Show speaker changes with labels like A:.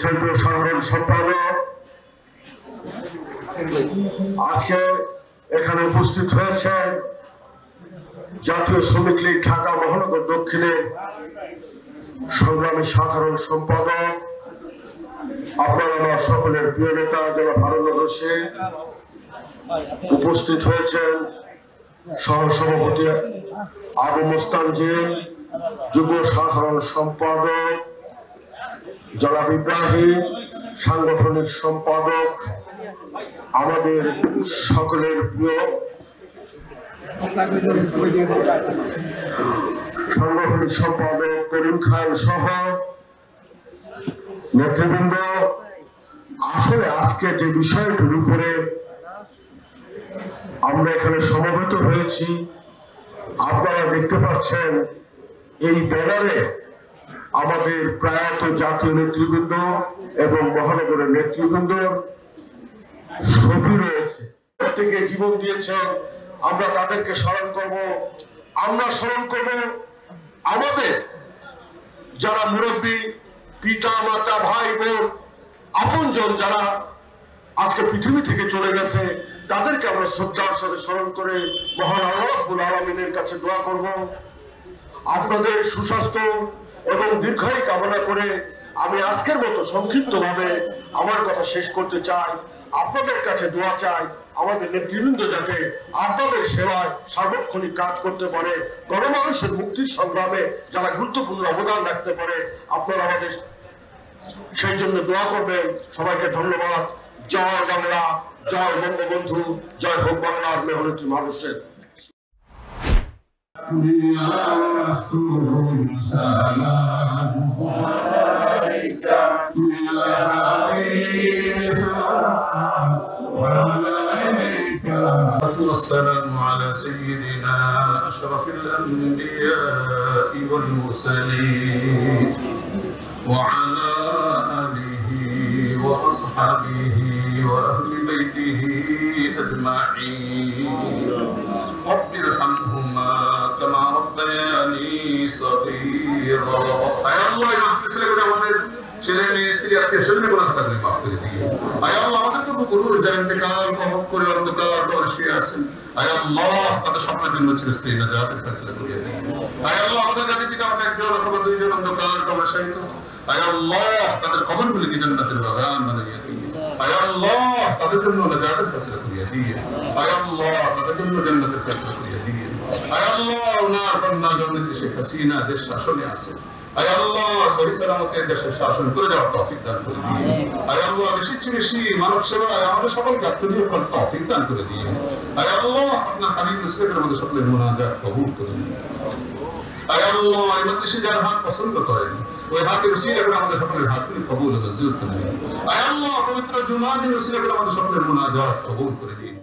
A: যুগ্ম সাধারণ সম্পাদক। আজকে এখানে উপস্থিত হয়েছেন জাতীয় শ্রমিক লীগ ঢাকা মহানগর দক্ষিণের সংগ্রামী সাধারণ সম্পাদক। আপনার সকলের প্রিয় নেতা যারা ভারতবর্ষে উপস্থিত হয়েছেন সহ সভাপতি আবু মুস্তানজি যুগ্ম সাধারণ সম্পাদক। জনাব ইব্রাহিম, সাংগঠনিক সম্পাদক, আমাদের সকলের সাংগঠনিক সম্পাদক করিম খান সহ নেতৃবৃন্দ, আসলে আজকে যে বিষয়টির উপরে আমরা এখানে সমবেত হয়েছি, আপনারা দেখতে পাচ্ছেন এই ব্যানারে আমাদের প্রয়াত জাতীয় নেতৃবৃন্দ এবং মহানগরের নেতৃবৃন্দ রয়েছে থেকে জীবন দিয়েছেন আমরা তাদেরকে স্মরণ করব। আমরা স্মরণ করব আমাদের যারা মুরব্বী, পিতা, মাতা, ভাই, বোন, আপনজন যারা আজকে পৃথিবী থেকে চলে গেছে, তাদেরকে আমরা শ্রদ্ধার সাথে স্মরণ করে মহান আল্লাহুল আলমিনের কাছে দোয়া করব। আপনাদের সুস্বাস্থ্য এবং দীর্ঘায়ু কামনা করে আমি আজকের মতো সংক্ষিপ্ত ভাবে আমার কথা শেষ করতে চাই। আপনাদের কাছে দোয়া চাই, আমাদের নেতৃবৃন্দ যাতে আপনাদের সেবায় সার্বক্ষণিক কাজ করতে পারে। গণমানুষের মুক্তির সংগ্রামে যারা গুরুত্বপূর্ণ অবদান রাখতে পারে, আপনারা আমাদের সেই জন্য দোয়া করবেন। সবাইকে ধন্যবাদ। জয় বাংলা, জয় বঙ্গবন্ধু, জয় হোক বাংলার মেহনতি মানুষের।
B: يا رسول سلام عليك يا حبيب وعليك والسلام على سيدنا أشرف الأنبياء والمرسلين وعلى آله وأصحابه وأهل بيته أجمعين. আমাদের ছেলে মেয়ে স্ত্রী আত্মীয় আমাদের তাদের জন্য তাদের জন্য নাজাতের ফেসলা করিয়া দিয়ে আয় আল্লাহ তাদের জন্য জান্নাতের ফেসলা করিয়া দিয়ে আয় আল্লাহ ওনার কন্যা জন্মতি শেখ হাসিনা দেশ শাসনে আছে। আয় আল্লাহ সহি সালামতের দেশের শাসন করে যাওয়ার তৌফিক দান করে দিয়ে আয় আল্লাহ বেশি চেয়ে বেশি মানব সেবায় আমাদের সকলকে আত্মনিয়োগ করার তৌফিক দান করে দিয়ে আয় আল্লাহ আপনার হাবিব মুসলিমের আমাদের সকলের মোনাজাত কবুল করে দিন আয় আল্লাহ এই মজলিসে যারা হাত পছন্দ করেন ওই হাতের উসিলা করে আমাদের সকলের হাতগুলি কবুল ও মঞ্জুর করে দিন আয় আল্লাহ পবিত্র জুমা দিন উসিলা করে আমাদের সকলের মোনাজাত কবুল করে দিন